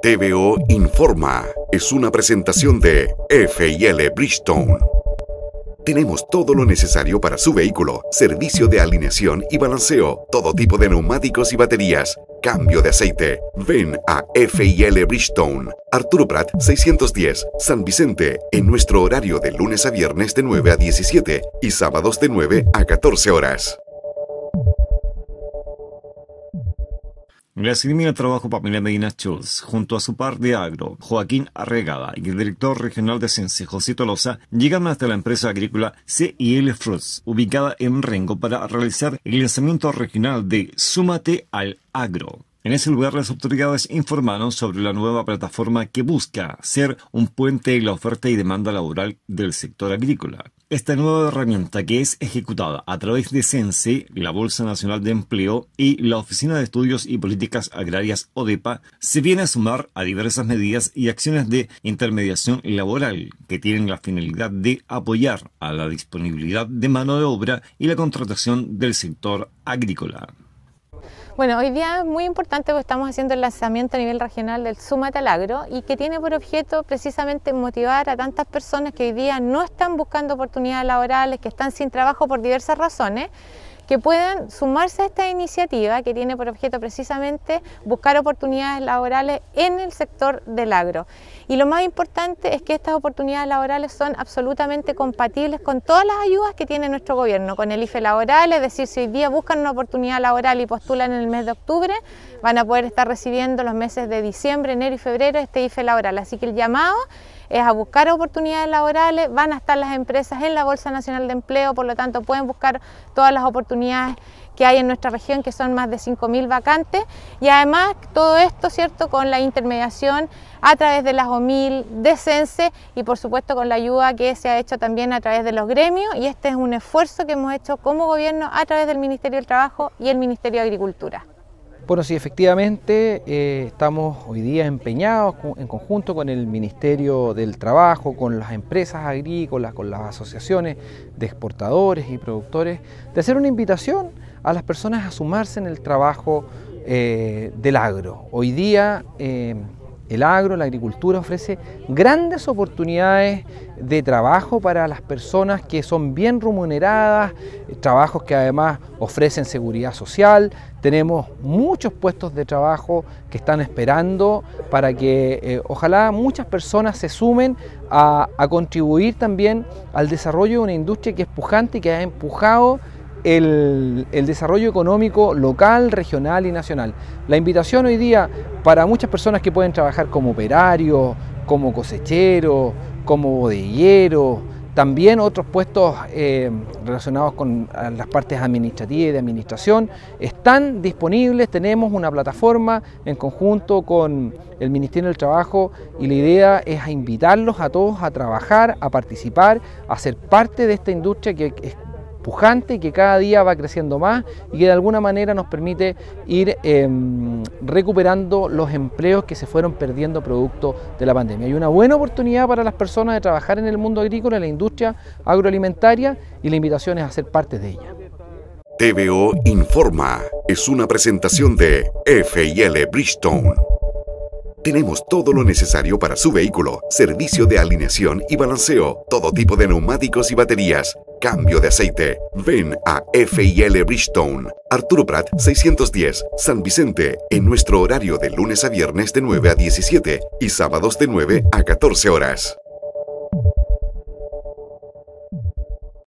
TVO Informa es una presentación de FIL Bridgestone. Tenemos todo lo necesario para su vehículo, servicio de alineación y balanceo, todo tipo de neumáticos y baterías, cambio de aceite. Ven a FIL Bridgestone, Arturo Prat 610, San Vicente, en nuestro horario de lunes a viernes de 9 a 17 y sábados de 9 a 14 horas. De Trabajo Pamela Medina Schultz, junto a su par de agro, Joaquín Arregada y el director regional de Sense, José Tolosa, llegan hasta la empresa agrícola CIL Fruits, ubicada en Rengo, para realizar el lanzamiento regional de Súmate al Agro. En ese lugar, las autoridades informaron sobre la nueva plataforma que busca ser un puente en la oferta y demanda laboral del sector agrícola. Esta nueva herramienta que es ejecutada a través de CENSE, la Bolsa Nacional de Empleo y la Oficina de Estudios y Políticas Agrarias ODEPA, se viene a sumar a diversas medidas y acciones de intermediación laboral que tienen la finalidad de apoyar a la disponibilidad de mano de obra y la contratación del sector agrícola. Bueno, hoy día es muy importante porque estamos haciendo el lanzamiento a nivel regional del Súmate al Agro y que tiene por objeto precisamente motivar a tantas personas que hoy día no están buscando oportunidades laborales, que están sin trabajo por diversas razones, que puedan sumarse a esta iniciativa que tiene por objeto precisamente buscar oportunidades laborales en el sector del agro. Y lo más importante es que estas oportunidades laborales son absolutamente compatibles con todas las ayudas que tiene nuestro gobierno, con el IFE laboral, es decir, si hoy día buscan una oportunidad laboral y postulan en el mes de octubre, van a poder estar recibiendo los meses de diciembre, enero y febrero este IFE laboral. Así que el llamado es a buscar oportunidades laborales, van a estar las empresas en la Bolsa Nacional de Empleo, por lo tanto pueden buscar todas las oportunidades que hay en nuestra región, que son más de 5.000 vacantes, y además todo esto, ¿cierto?, con la intermediación a través de las OMIL, de CENSE y por supuesto con la ayuda que se ha hecho también a través de los gremios, y este es un esfuerzo que hemos hecho como gobierno a través del Ministerio del Trabajo y el Ministerio de Agricultura. Bueno, sí, efectivamente eh, estamos hoy día empeñados en conjunto con el Ministerio del Trabajo, con las empresas agrícolas, con las asociaciones de exportadores y productores, de hacer una invitación a las personas a sumarse en el trabajo eh, del agro. Hoy día eh, el agro, la agricultura ofrece grandes oportunidades de trabajo para las personas que son bien remuneradas, trabajos que además ofrecen seguridad social. Tenemos muchos puestos de trabajo que están esperando para que eh, ojalá muchas personas se sumen a, a contribuir también al desarrollo de una industria que es pujante y que ha empujado el, desarrollo económico local, regional y nacional. La invitación hoy día para muchas personas que pueden trabajar como operarios, como cosecheros, como bodegueros, también otros puestos eh, relacionados con las partes administrativas y de administración están disponibles. Tenemos una plataforma en conjunto con el Ministerio del Trabajo y la idea es invitarlos a todos a trabajar, a participar, a ser parte de esta industria que es pujante que cada día va creciendo más y que de alguna manera nos permite ir em, recuperando los empleos que se fueron perdiendo producto de la pandemia. Hay una buena oportunidad para las personas de trabajar en el mundo agrícola, en la industria agroalimentaria y la invitación es a ser parte de ella. TVO Informa es una presentación de FIL Bridgestone. Tenemos todo lo necesario para su vehículo, servicio de alineación y balanceo, todo tipo de neumáticos y baterías, cambio de aceite. Ven a FIL Bridgestone, Arturo Prat 610, San Vicente, en nuestro horario de lunes a viernes de 9 a 17 y sábados de 9 a 14 horas.